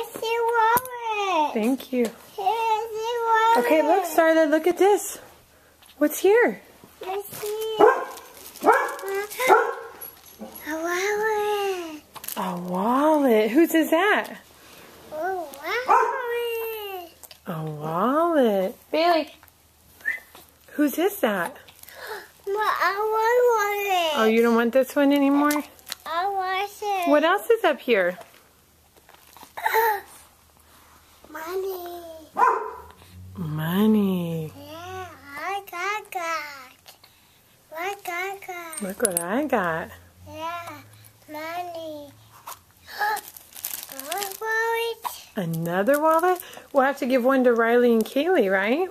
Here's the wallet. Thank you. Here's the wallet. Okay, look, Starla, look at this. What's here? Let's see. A wallet. A wallet. Whose is that? Oh, wallet. A wallet. Bailey. Whose is that? I want wallet. Oh, you don't want this one anymore? I want it. What else is up here? Money. Money. Yeah, I got that. What I got? Look what I got. Yeah, money. I want it. Another wallet? We'll have to give one to Riley and Kaylee, right?